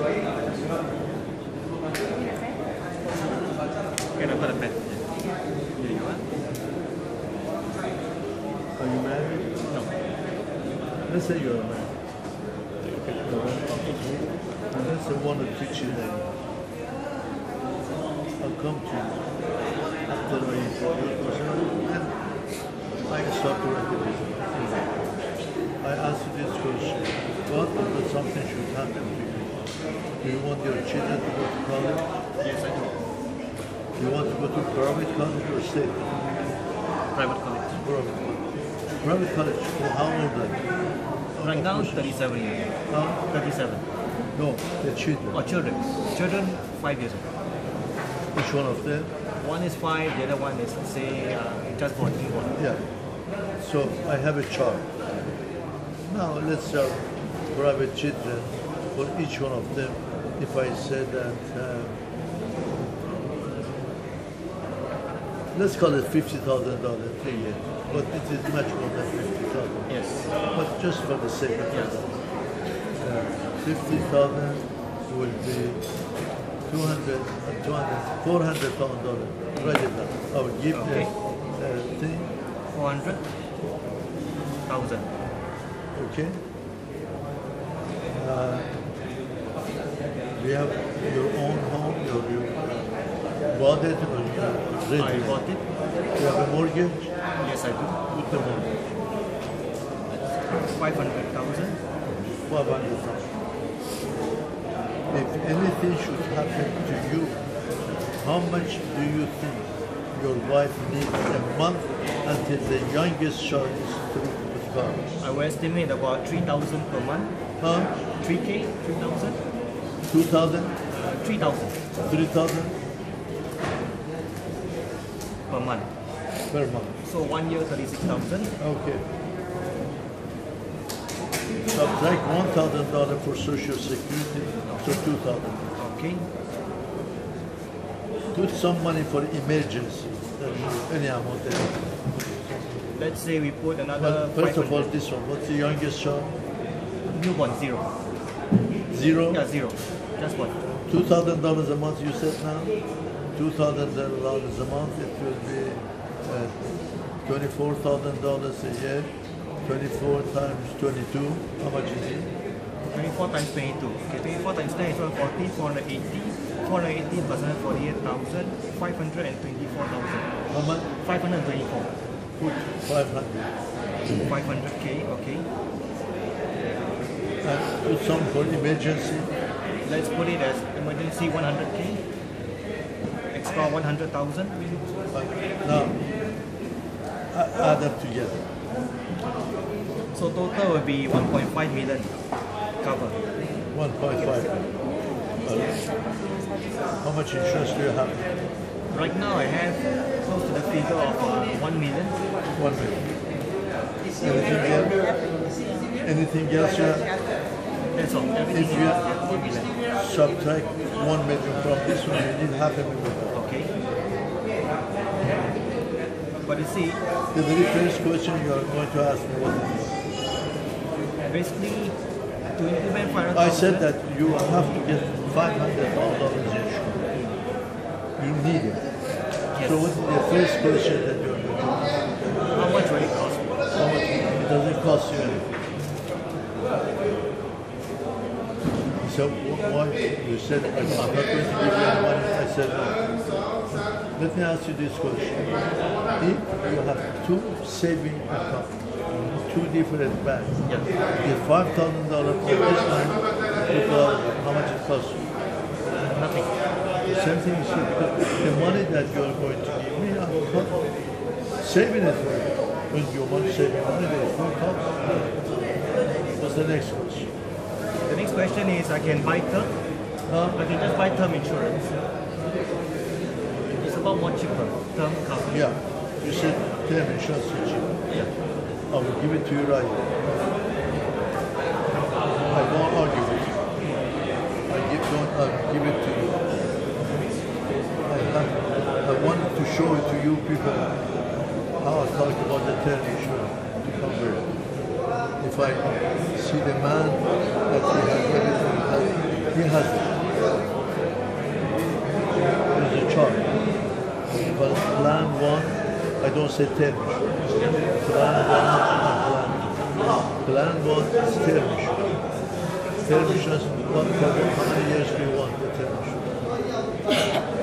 Okay, I've a pen. Here you are. Are you married? No. Let's say you're married. And let's say one of teach you that I'll come to you after I and I start to write the business. I ask you this question. What if something should happen to you? Do you want your children to go to college? Yes, I do. Do you want to go to private college or state? Private college. Private college. Private college, for how old are you? Right now, 37 years. Huh? 37. No, the children. Or children. Children, 5 years old. Which one of them? One is 5, the other one is, say, uh, just 14. one. Yeah. So I have a chart. Now let's have private children for each one of them. If I said that, uh, let's call it fifty thousand dollars a year, but it is much more than fifty thousand. Yes. But just for the sake of Yes. uh, fifty thousand will be 200, uh, 200, 400 thousand dollars. Write it down. I will give Okay. the uh, thing. 400,000. Okay. Uh, we have your own home, your, you bought it or you rent I bought it. You have a mortgage? Yes, I do. With the mortgage. 500,000. 500,000. If anything should happen to you, how much do you think your wife needs a month until the youngest child is through with college? I will estimate about 3,000 per month. Huh? 3K? 3,000? 2,000? Uh, 3,000 3,000 per month. per month? So one year, 36,000. Okay. Subtract one thousand dollar for social security, so two thousand. Okay. Put some money for emergency, any amount. there. Let's say we put another But first of all, this one, what's the youngest child? newborn zero. Zero? Yeah, zero. Just one. Two thousand dollars a month, you said now? Two thousand dollars a month, it will be uh, twenty-four thousand dollars a year. Twenty-four times twenty-two, how much is it? 24 times 22. Okay, 24 times 10 is 140, 480. 480 plus 148,000, 524,000. How much? 524. Put five hundred. 500k, okay. And some for emergency. Let's put it as emergency 100k. Extra 100,000. Now, add up together. So total will be 1.5 million cover. One point five. How much insurance do you have? Right now I have close to the figure of uh, 1 million. One million. Anything else? Anything else you have? That's all. Everything If you yeah, 1 million. subtract one million from this one, you need half a million. Okay. But you see, The very first question you are going to ask me what is basically to implement 500,000. I said that you have to get five hundred thousand dollars. You need it. So what is the first question that you're going to ask? How much will it cost? How much does it cost you anything. So wh- why you said I'm not going to give you money? I said no. Uh, let me ask you this question: If you have two saving accounts, two different banks, five thousand dollars for this bank, how much it costs you? Nothing. Same thing is The money that you are going to give me, I'm co- saving it for you. When you want to save your money, there is no cost. What's the next question? Next question is I can buy term. Huh? I can just buy term insurance. It's about more cheaper. Term cover. Yeah, you said term insurance is cheap. Yeah. I will give it to you right. I won't argue with you. I give, don't, I'll give it to you. I, have, I wanted to show it to you people how I talk about the term insurance it. If I see the man that he has everything, that he has it. There's a chart. But plan one, I don't say insurance. Plan one plan. Plan one is term insurance. Term insurance, what how many years do you want the?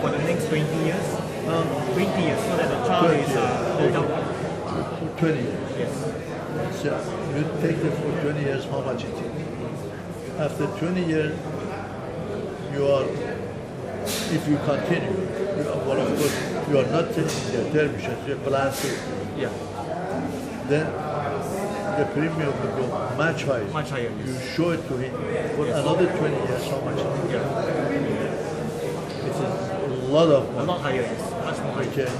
For the next 20 years? Um, 20 years, so that the child is years. uh, 20 years. Yes. You take it for 20 years, how much it is. After 20 years, you are, if you continue, you are, well, of course, you are not taking the term insurance, you plan to, Yeah. then the premium will go much higher. Much higher, You show it to him for another 20 years, how much it is. Yeah. It is a lot of A money. lot higher, yes. Much more higher. Okay,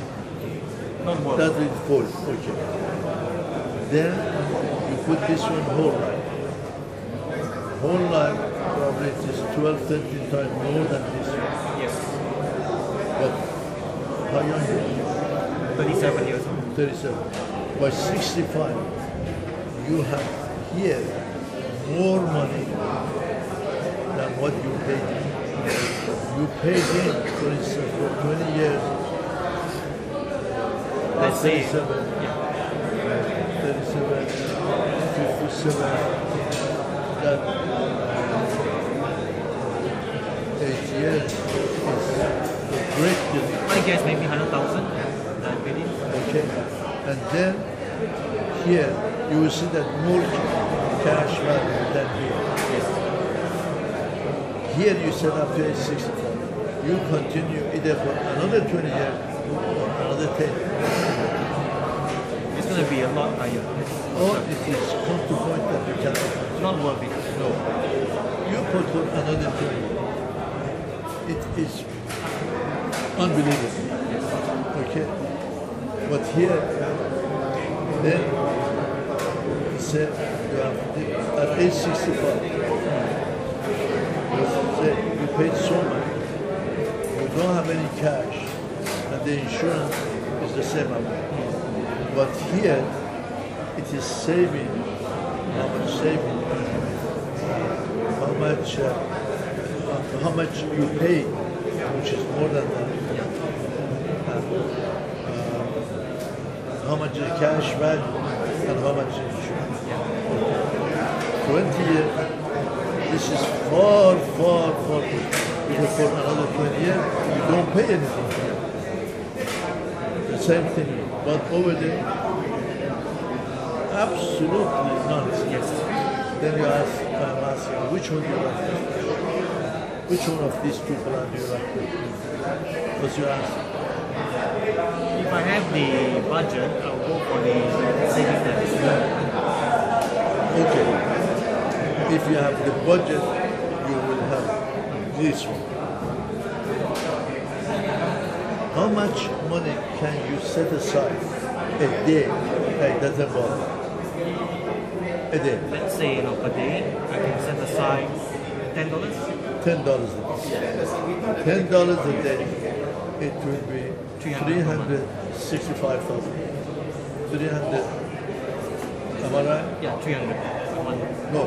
Not worth that is full, okay. Then you put this one whole life. Whole life, probably it is 12, 13 times more than this one. Yes. But how young are you? 37 years old. 37. By 65, you have here more money than what you paid in. You paid in, for instance, for 20 years, Let's say, 37, yeah. 37, 57, uh, that uh, eight years is a great deal. I guess maybe 100,000 that uh, I. Okay? And then here you will see that more cash value than here. Yes. Here you set up to age 65. You continue either for another 20 years or another 10. It's going to be a lot higher. Or it is come to point that you cannot. Not worth it. No. You put another 20 It is unbelievable. Okay? But here, then, he said, you have, at age 65, you say you paid so much, you don't have any cash, and the insurance is the same amount. But here, it is saving, how much saving, how much, uh, uh, how much you pay, which is more than that. Uh, how much is cash value and how much is insurance. 20 years, this is far, far, far. Because for another 20 years, you don't pay anything. Same thing. But over there, absolutely not. Yes. Then you ask, I'm asking, which one do you like? Which one of these two plans do you like? What's your answer? If I have the budget, I'll go for the savings plan. Okay. If you have the budget, you will have this one. How much money can you set aside a day? It doesn't bother. A day. Let's say, you know, per day, I can set aside $10. Ten dollars a day. Ten dollars a day, it will be three 300 hundred sixty-five thousand. Three hundred. Am I right? Yeah, 300 a month. No,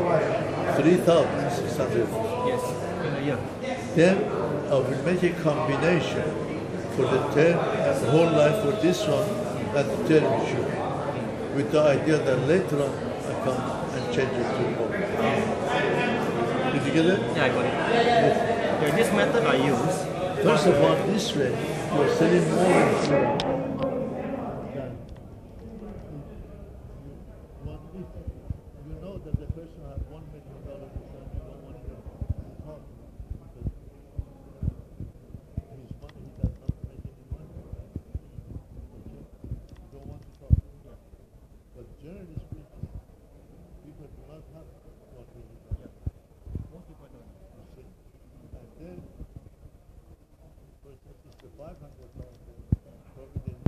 three thousand six hundred. Yes, in a year. Then I will make a combination for the term, the whole life for this one and the term insurance, with the idea that later on I come and change it to both. Did you get it? Yeah, I got it. Yes. Yeah, this method I use. First of all, this way you are selling more insurance than one if you know that the person has one million dollars insurance, you don't want to talk because his money he does not make any money. Okay? You don't want to talk. But generally speaking, people do not have one million dollars. Most people don't. You see? And then for instance, it's the five hundred thousand, probably the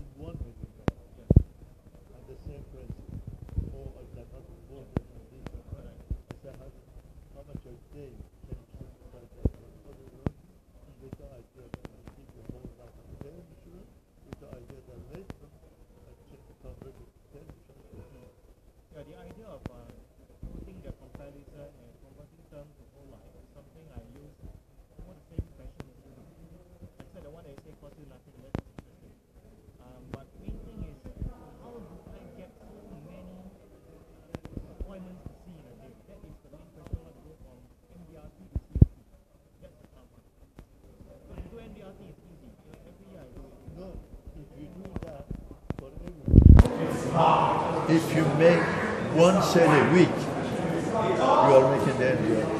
if you make one sale a week, you are making the